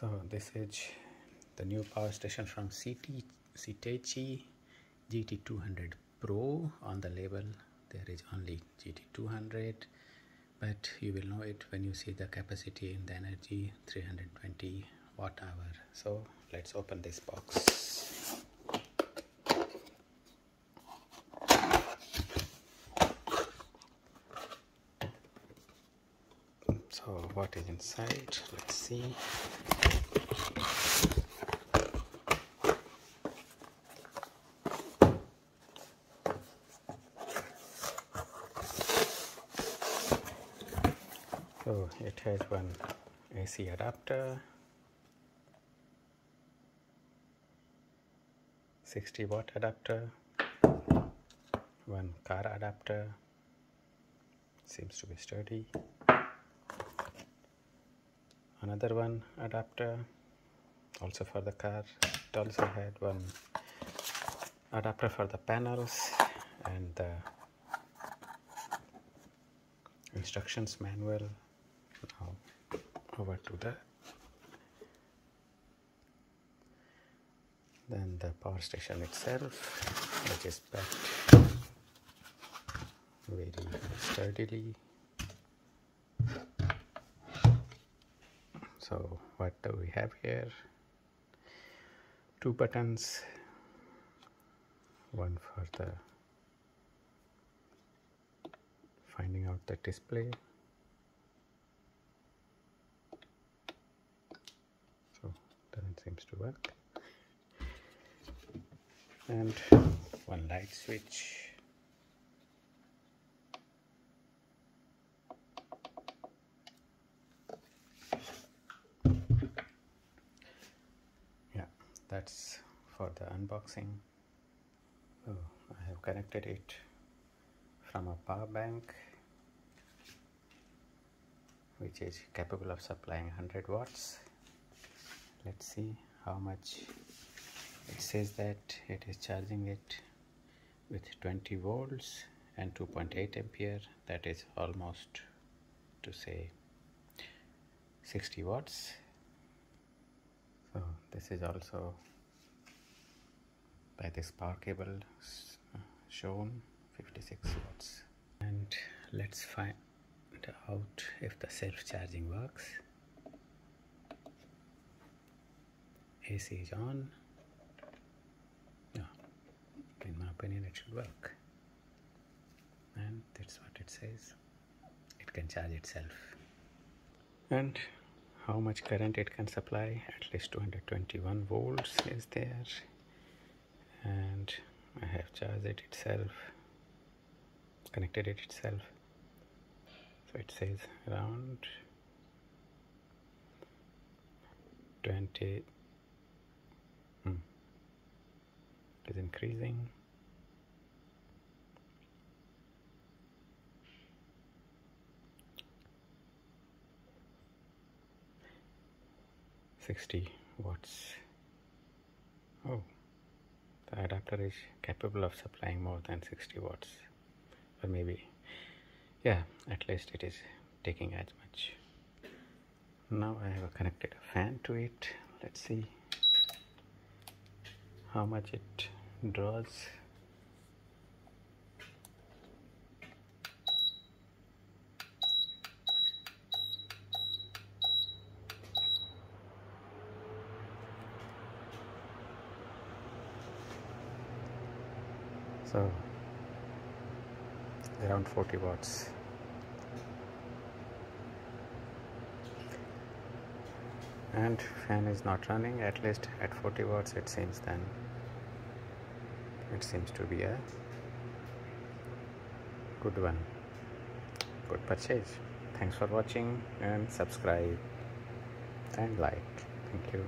So this is the new power station from CT Hitachi GT200 Pro. On the label there is only GT200 but you will know it when you see the capacity and the energy 320 watt hour. So let's open this box. So what is inside? Let's see. So it has one AC adapter, 60 watt adapter, one car adapter, seems to be sturdy, another one adapter also for the car. It also had one adapter for the panels and the instructions manual now over to the then the power station itself which is packed very sturdily so what do we have here? Two buttons. One for the finding out the display. So doesn't seems to work. And one light switch yeah that's for the unboxing. Oh, I have connected it from a power bank which is capable of supplying 100 watts. Let's see how much it says that it is charging it with 20 volts and 2.8 ampere. That is almost to say 60 watts so this is also by this power cable shown 56 watts. And let's find out if the self-charging works. AC is on. Yeah in my opinion it should work. And that's what it says. It can charge itself. And how much current it can supply? At least 221 volts is there. And I have charged it itself connected it itself. So it says around 20 hmm, it is increasing Sixty watts. Oh, the adapter is capable of supplying more than 60 watts. Or maybe yeah at least it is taking as much. Now I have connected a fan to it. Let's see how much it draws so around 40 watts. And fan is not running at least at 40 watts it seems then. It seems to be a good one. Good purchase. Thanks for watching and subscribe and like. Thank you